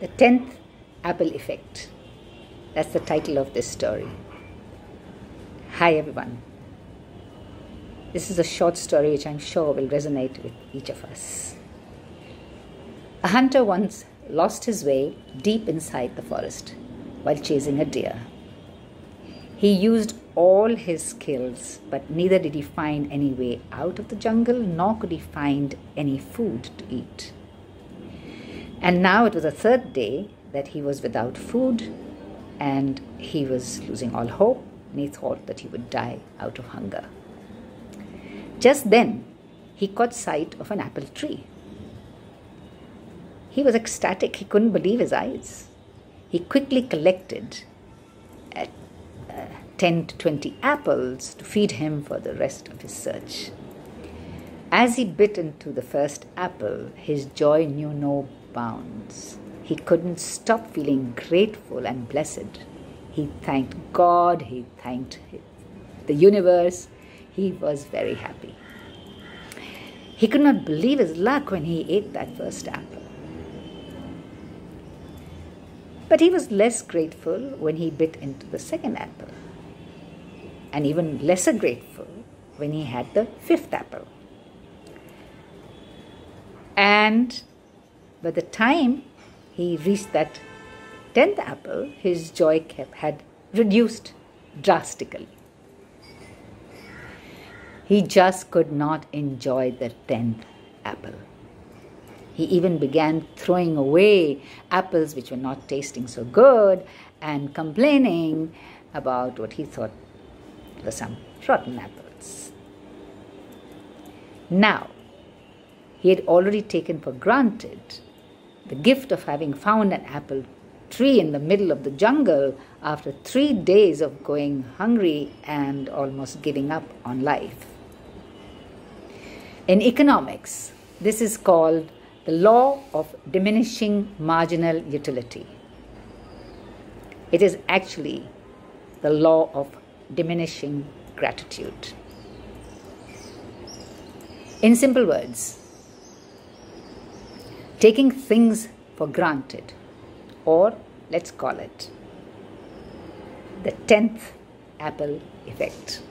The 10th Apple Effect. That's the title of this story. Hi, everyone. This is a short story which I'm sure will resonate with each of us. A hunter once lost his way deep inside the forest while chasing a deer. He used all his skills, but neither did he find any way out of the jungle nor could he find any food to eat. And now it was the third day that he was without food and he was losing all hope and he thought that he would die out of hunger. Just then, he caught sight of an apple tree. He was ecstatic, he couldn't believe his eyes. He quickly collected uh, 10 to 20 apples to feed him for the rest of his search. As he bit into the first apple, his joy knew no bounds. He couldn't stop feeling grateful and blessed. He thanked God, he thanked the universe. He was very happy. He could not believe his luck when he ate that first apple. But he was less grateful when he bit into the second apple, and even lesser grateful when he had the fifth apple. And by the time he reached that tenth apple, his joy kept, had reduced drastically. He just could not enjoy the tenth apple. He even began throwing away apples which were not tasting so good and complaining about what he thought were some rotten apples. Now, he had already taken for granted the gift of having found an apple tree in the middle of the jungle after three days of going hungry and almost giving up on life. In economics, this is called the law of diminishing marginal utility. It is actually the law of diminishing gratitude. In simple words, taking things for granted, or let's call it the 10th apple effect.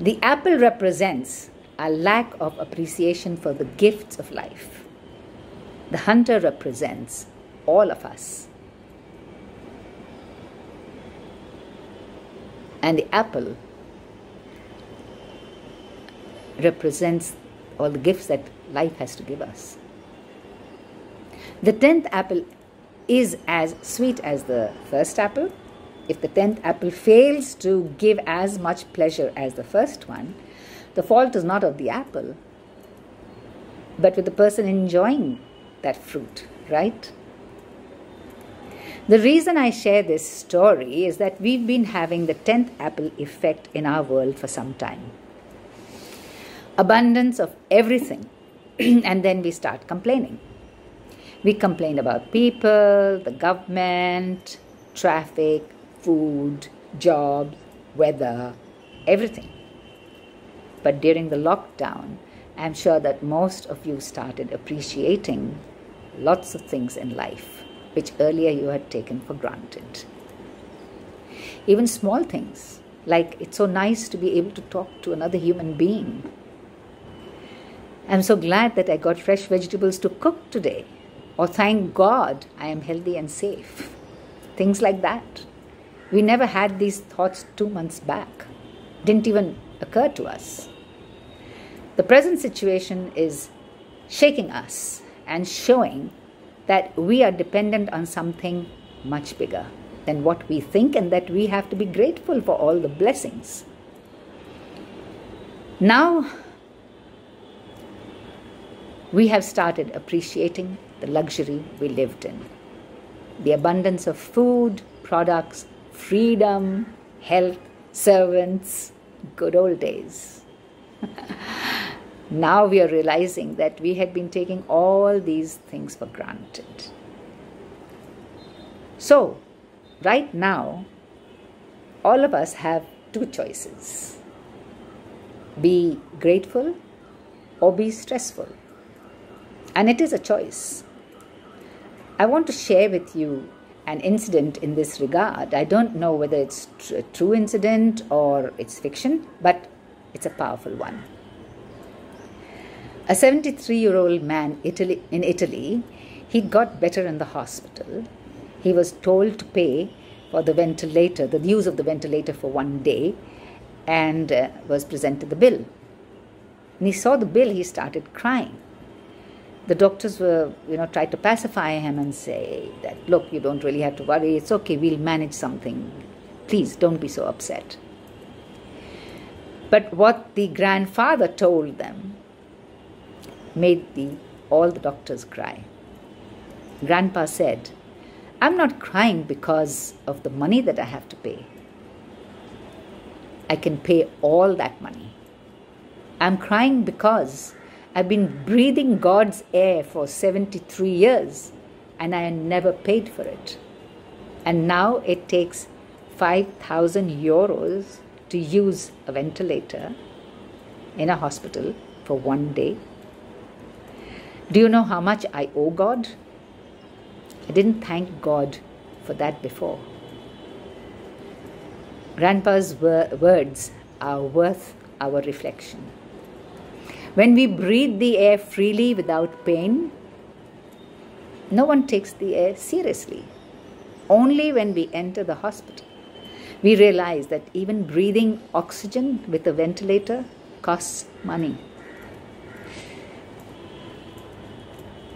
The apple represents a lack of appreciation for the gifts of life. The hunter represents all of us. And the apple represents all the gifts that life has to give us. The tenth apple is as sweet as the first apple. If the tenth apple fails to give as much pleasure as the first one, the fault is not of the apple, but with the person enjoying that fruit, right? The reason I share this story is that we've been having the 10th apple effect in our world for some time. Abundance of everything, and then we start complaining. We complain about people, the government, traffic, food, jobs, weather, everything. But during the lockdown, I'm sure that most of you started appreciating lots of things in life which earlier you had taken for granted. Even small things, like it's so nice to be able to talk to another human being. I'm so glad that I got fresh vegetables to cook today. Or thank God I am healthy and safe. Things like that. We never had these thoughts two months back. Didn't even occur to us. The present situation is shaking us and showing that we are dependent on something much bigger than what we think and that we have to be grateful for all the blessings. Now, we have started appreciating the luxury we lived in the abundance of food, products, freedom, health, servants, good old days. now we are realizing that we had been taking all these things for granted. So, right now, all of us have two choices be grateful or be stressful. And it is a choice. I want to share with you an incident in this regard. I don't know whether it's a true incident or it's fiction, but it's a powerful one. A 73 year old man Italy, in Italy, he got better in the hospital. He was told to pay for the ventilator, the use of the ventilator for one day, and uh, was presented the bill. When he saw the bill, he started crying. The doctors were, you know, tried to pacify him and say that, look, you don't really have to worry, it's okay, we'll manage something. Please don't be so upset. But what the grandfather told them made the, all the doctors cry. Grandpa said, I'm not crying because of the money that I have to pay. I can pay all that money. I'm crying because I've been breathing God's air for 73 years and I never paid for it. And now it takes 5,000 euros to use a ventilator in a hospital for one day. Do you know how much I owe God? I didn't thank God for that before. Grandpa's words are worth our reflection. When we breathe the air freely without pain, no one takes the air seriously. Only when we enter the hospital, we realize that even breathing oxygen with a ventilator costs money.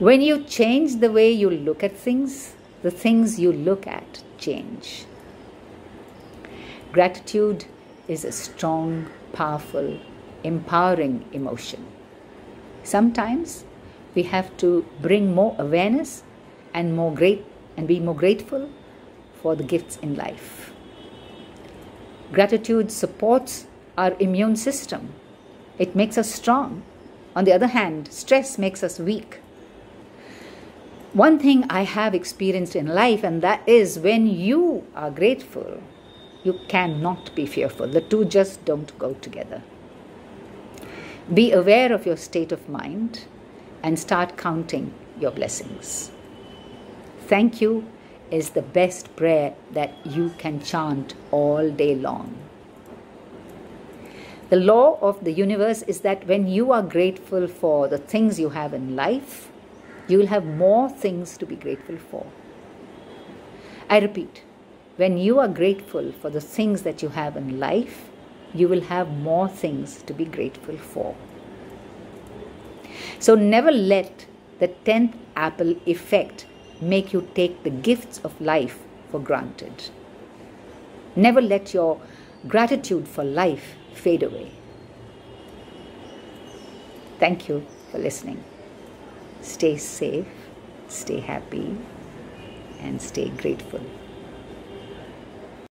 When you change the way you look at things, the things you look at change. Gratitude is a strong, powerful, empowering emotion. Sometimes we have to bring more awareness and more great and be more grateful for the gifts in life. Gratitude supports our immune system. It makes us strong. On the other hand, stress makes us weak. One thing I have experienced in life, and that is when you are grateful, you cannot be fearful. The two just don't go together. Be aware of your state of mind and start counting your blessings. Thank you is the best prayer that you can chant all day long. The law of the universe is that when you are grateful for the things you have in life, you will have more things to be grateful for. I repeat, when you are grateful for the things that you have in life, you will have more things to be grateful for. So never let the 10th apple effect make you take the gifts of life for granted. Never let your gratitude for life fade away. Thank you for listening. Stay safe, stay happy, and stay grateful.